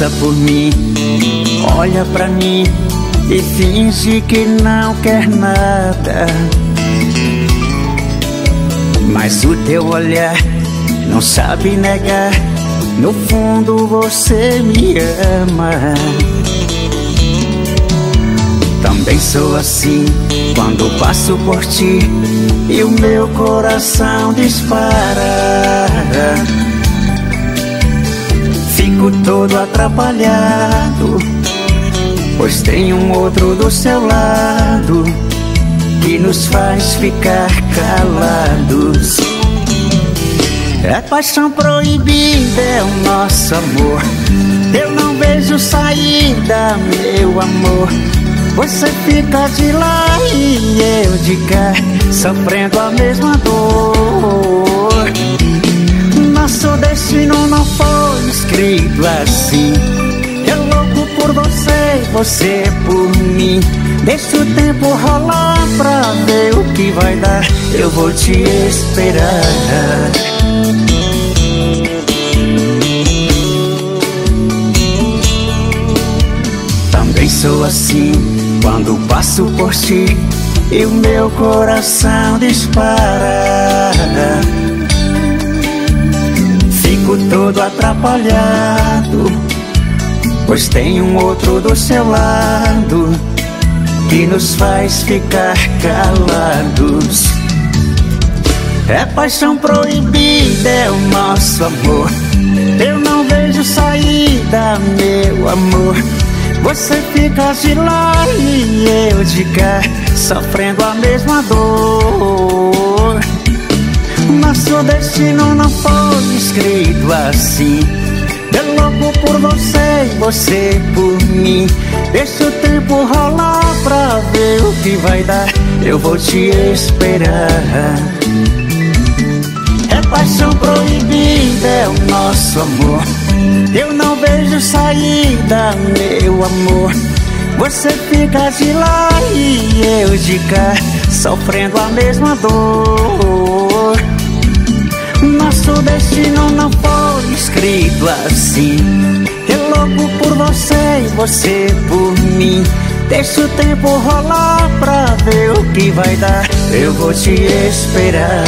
passa por mim, olha pra mim e finge que não quer nada. Mas o teu olhar não sabe negar, no fundo você me ama. Também sou assim quando passo por ti e o meu coração dispara. Todo atrapalhado, pois tem um outro do seu lado que nos faz ficar calados. É paixão proibida, é o nosso amor. Eu não vejo saída, meu amor. Você fica de lá e eu de cá, sofrendo a mesma dor. Nosso destino não foi escrito assim. Eu louco por você, você por mim. Deixa o tempo rolar pra ver o que vai dar. Eu vou te esperar. Também sou assim quando passo por ti e o meu coração dispara. Fico todo atrapalhado, pois tem um outro do seu lado que nos faz ficar calados. É paixão proibida, é o nosso amor. Eu não vejo saída, meu amor. Você fica de lá e eu de cá, sofrendo a mesma dor. Nosso destino assim. Eu louco por você e você por mim. Deixa o tempo rolar pra ver o que vai dar. Eu vou te esperar. É paixão proibida, é o nosso amor. Eu não vejo saída, meu amor. Você fica de lá e eu de cá, sofrendo a mesma dor. Nosso destino não foi escrito assim. Eu louco por você e você por mim. Deixa o tempo rolar pra ver o que vai dar. Eu vou te esperar.